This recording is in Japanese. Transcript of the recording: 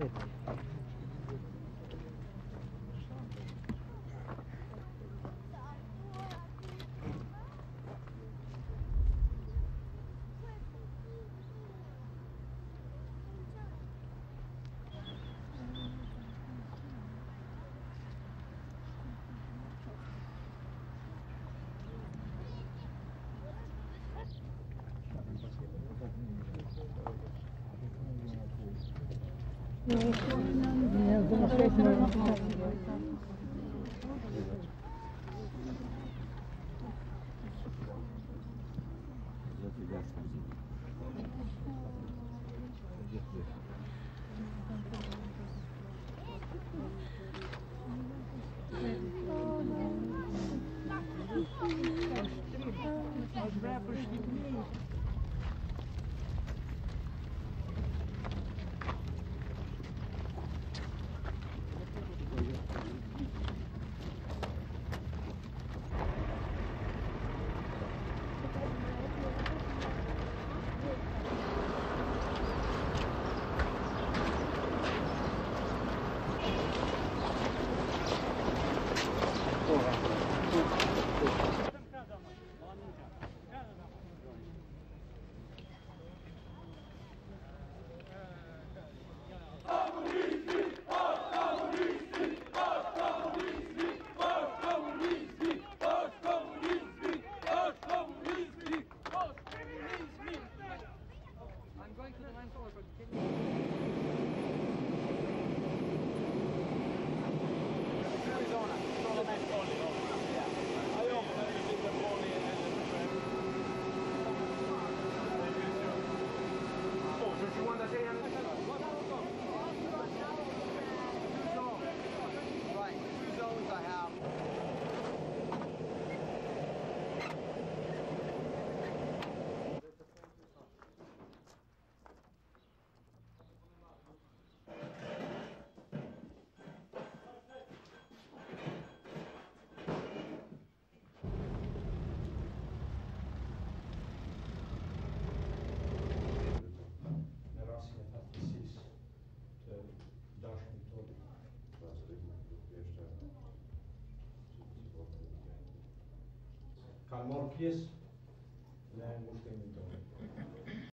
Нет. 全部スペースになりますね。Kalmorkies, la angustia